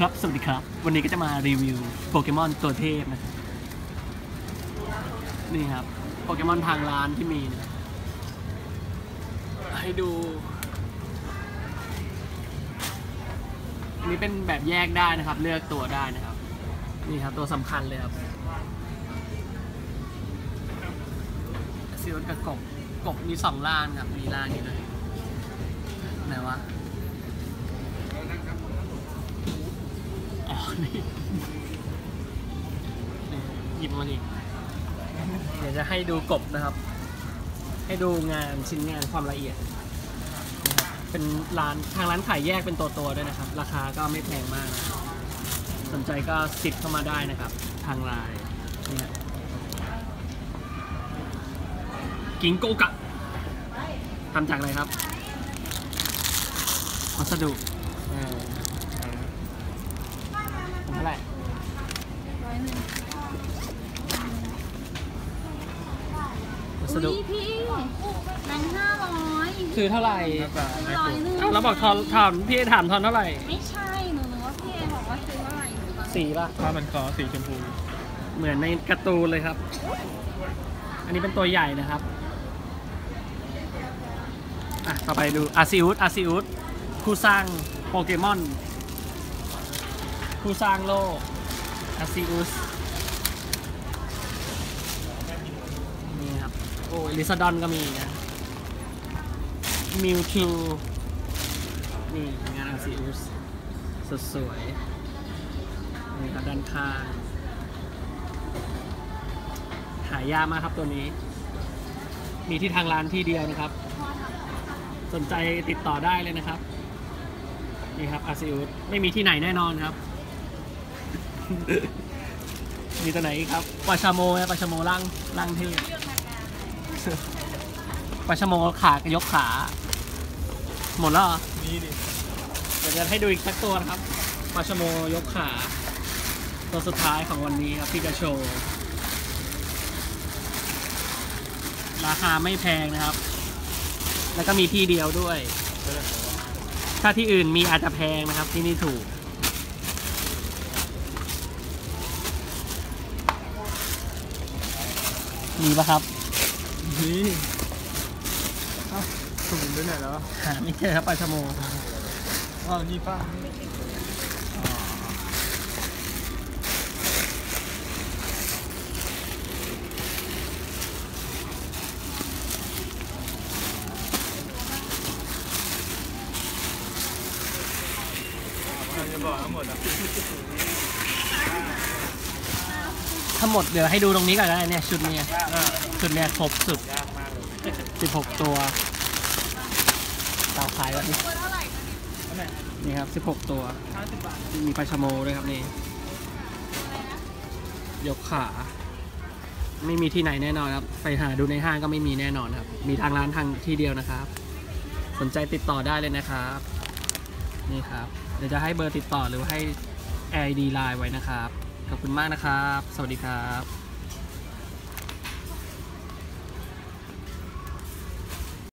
ครับ สวัสดีครับ วันนี้ก็จะมารีวิวโปเกมอนตัวเทพนะครับนี่ครับ โปเกมอนทางร้านที่มีนะให้ดู อันนี้เป็นแบบแยกได้นะครับ เลือกตัวได้นะครับ นี่ครับ ตัวสำคัญเลยครับซีรถกับกบกบมีสองล่างครับ มีล่างนี้ด้วย หยิบมาดิเดี๋ยวจะให้ดูกบนะครับ ให้ดูงานชิ้นงานความละเอียด เป็นร้านทางร้านขายแยกเป็นตัวๆด้วยนะครับ ราคาก็ไม่แพงมาก สนใจก็ติดเข้ามาได้นะครับ ทางไลน์เนี่ยกิงโกกะทำจากอะไรครับวัสดุออเท่าไหร่ วัสดุอุ๊ยพี่แบงค์ห้าร้อยคือเท่าไหร่ร้อยหนึงเอ้าเราบอกทอนถามพี่ถามทอนเท่าไหร่ ไม่ใช่หนูนึกว่าพี่เอบอกว่าซื้อเท่าไหร่หนูตอนสีป่ะ ผ้ามันคอสีชมพูเหมือนในการ์ตูนเลยครับ อันนี้เป็นตัวใหญ่นะครับ อะ ต่อไปดูอาซิอุสอาซิอุสผู้สร้างโปเกมอน ผู้สร้างโลกอาซิอุสนี่ครับ โอ้ลิซาดอนก็มีนะมิวทูนี่งานอาซิอุสสดสวยนี่ครับด้านข้างหายากมากครับตัวนี้ มีที่ทางร้านที่เดียวนะครับ สนใจติดต่อได้เลยนะครับ นี่ครับอาซิอุสไม่มีที่ไหนแน่นอนครับ มีตัวไหนอีกครับปลาชาโมนะปลาชาโมล่างล่างเทพ ปลาชาโมขายกขา หมดแล้วเหรอนี่ดิเดี๋ยวจะให้ดูอีกสักตัวนะครับปลาชาโมยกขา ตัวสุดท้ายของวันนี้ครับที่จะโชว์ ราคาไม่แพงนะครับ แล้วก็มีที่เดียวด้วย ถ้าที่อื่นมีอาจจะแพงนะครับที่นี่ถูก มีปะครับ นี่เอ้าถุงไปไหนแล้วหาไม่เจอครับปลาชะโมอ๋อนี่ป้าจะบอกทั้งหมดอะ ทั้งหมดเดี๋ยวให้ดูตรงนี้ก่อนก็ได้เนี่ยชุดเนี่ยชุดเนี่ยครบสุดยากมากเลย16ตัวเต่าขายแบบนี้เท่าไหร่นี่ครับ16ตัวมีปลาชะโมด้วยครับนี่ยกขา ไม่มีที่ไหนแน่นอนครับ ไปหาดูในห้างก็ไม่มีแน่นอนครับ มีทางร้านทางที่เดียวนะครับ สนใจติดต่อได้เลยนะครับ นี่ครับ เดี๋ยวจะให้เบอร์ติดต่อหรือว่าให้ ID ไลน์ไว้นะครับ ขอบคุณมากนะครับ สวัสดีครับ